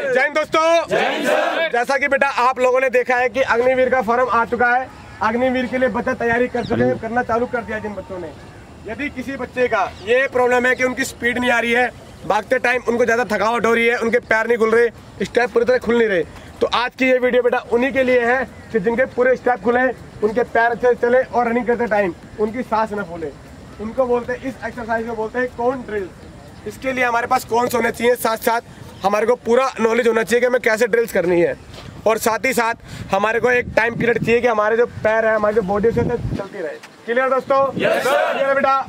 जय हिंद दोस्तों। जैसा कि बेटा आप लोगों ने देखा है कि अग्निवीर का फॉर्म आ चुका है। अग्निवीर के लिए बच्चा तैयारी कर चुके हैं, करना चालू कर दिया जिन बच्चों ने। यदि किसी बच्चे का ये प्रॉब्लम है कि उनकी स्पीड नहीं आ रही है, भागते टाइम उनको ज़्यादा थकावट हो रही है, उनके पैर नहीं खुल रहे स्टेप पूरी तरह खुल नहीं रहे। तो आज की ये वीडियो बेटा उन्हीं के लिए है कि जिनके पूरे स्टेप खुले, उनके पैर अच्छे चले और रनिंग करते टाइम उनकी सांस न फूले उनको बोलते हैं, इस एक्सरसाइज को बोलते हैं, कौन ड्रिल इसके लिए हमारे पास कौन होने चाहिए? साथ साथ हमारे को पूरा नॉलेज होना चाहिए कि हमें कैसे ड्रिल्स करनी है। और साथ ही साथ हमारे को एक टाइम पीरियड चाहिए कि हमारे जो पैर है हमारी जो बॉडी से चलती रहे। क्लियर दोस्तों? क्लियर बेटा?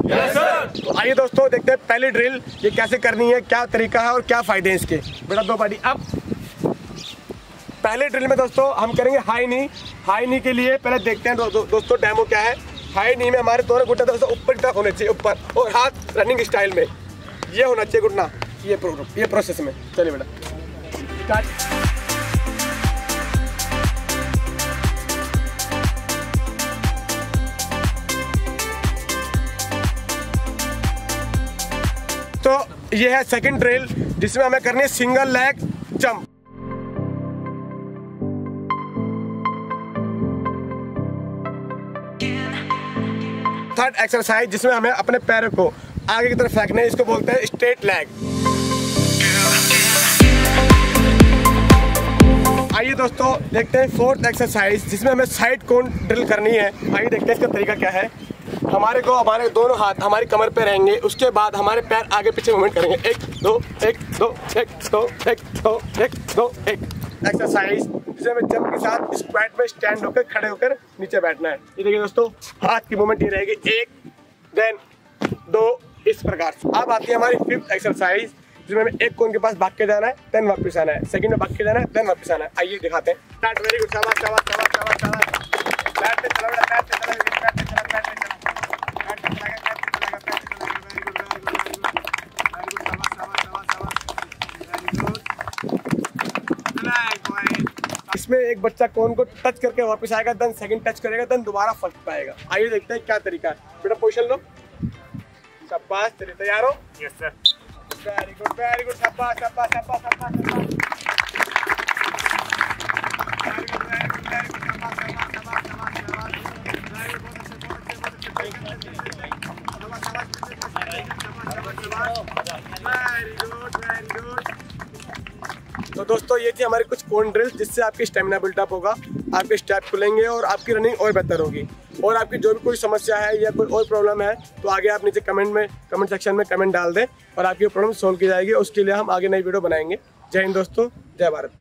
तो आइए दोस्तों देखते हैं पहली ड्रिल ये कैसे करनी है क्या तरीका है और क्या फ़ायदे हैं इसके। बेटा दो पार्टी अब पहले ड्रिल में दोस्तों हम करेंगे हाई नी हाई नी के लिए पहले देखते हैं दो, दो, दोस्तों डेमो क्या है। हाई नी में हमारे दोनों घुटने दोस्तों ऊपर तक होने चाहिए ऊपर। और हाथ रनिंग स्टाइल में। ये होना चाहिए घुटना। ये ये प्रोसेस में। चलिए बेटा। तो ये है सेकंड ड्रिल जिसमें हमें करनी है single leg jump third exercise जिसमें हमें अपने पैरों को आगे की तरफ़ फेंकना इसको बोलते हैं स्ट्रेट लेग दोस्तों, देखते हैं फोर्थ एक्सरसाइज जिसमें हमें साइड कोन ड्रिल करनी है। आइए देखते हैं इसका तरीका क्या है। हमारे को, हमारे दोनों हाथ हमारी कमर पे रहेंगे, उसके बाद हमारे पैर आगे पीछे मूवमेंट करेंगे। एक, दो एक दो एक दो एक दो एक दो, एक। एक्सरसाइज जिसे हमें जंप के साथ स्क्वाट में स्टैंड होकर, खड़े होकर नीचे बैठना है। ये देखिए दोस्तों, हाथ की मूवमेंट ये रहेगी। एक देन दो, इस प्रकार अब आती है हमारी फिफ्थ एक्सरसाइज जिसमें एक कोन के पास भाग के जाना है देन वापस आना है। सेकंड में भाग के जाना है देन वापस आना है। आइए दिखाते हैं। स्टार्ट वेरी गुड शाबाश शाबाश शाबाश शाबाश शाबाश बैठ पे चलो बेटा पे चलो बैठ पे चलो बैठ पे चलो। बैठ पे चला बैठ पे चला बैठ पे चला वेरी गुड वेरी गुड शाबाश शाबाश शाबाश शाबाश वेरी गुड इसमें एक बच्चा कोन को टच करके वापस आएगा देन सेकंड टच करेगा देन दोबारा फ़र्स्ट पाएगा आइए देखते हैं क्या तरीका है। बेटा पोजिशन लो। शाबाश चलिए तैयार हो? यस सर तो दोस्तों, ये थी हमारी कुछ कोन ड्रिल जिससे आपकी स्टेमिना बिल्डअप होगा। आपके स्टेप खुलेंगे और आपकी रनिंग और बेहतर होगी। और आपकी जो भी कोई समस्या है या कोई और प्रॉब्लम है तो आगे आप नीचे कमेंट में कमेंट सेक्शन में कमेंट डाल दें और आपकी प्रॉब्लम सोल्व की जाएगी। उसके लिए हम आगे नई वीडियो बनाएँगे। जय हिंद दोस्तों, जय भारत।